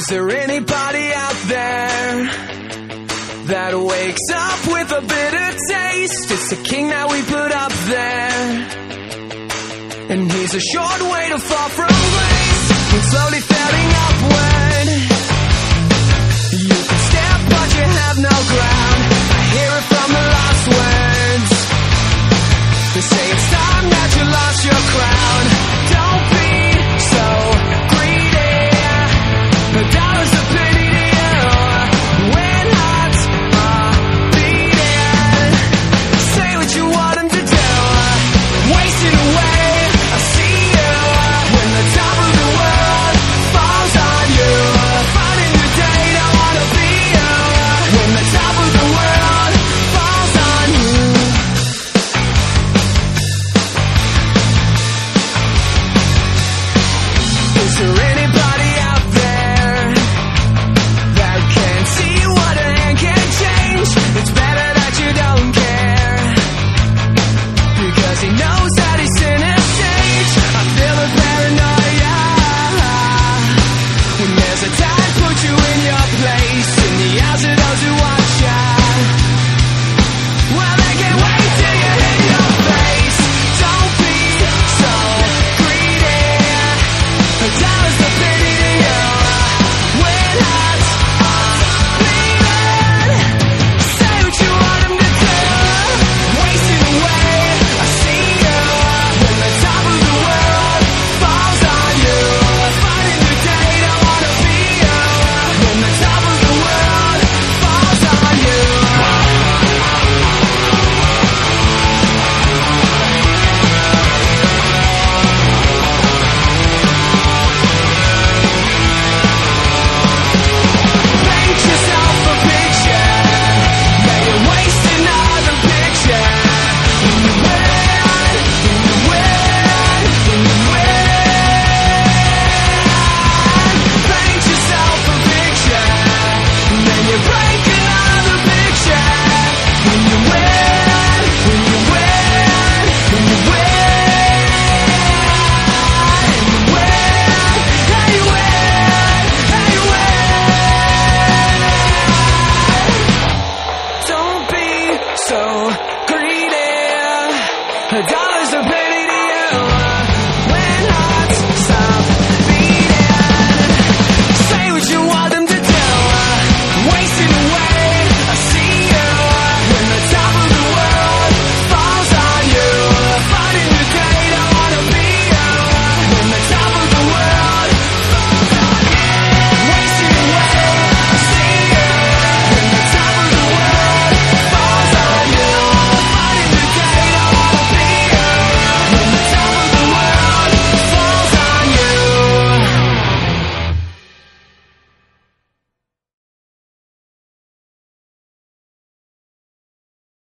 Is there anybody out there that wakes up with a bitter taste? It's the king that we put up there, and he's a short way to fall from. I eyes of those want. so.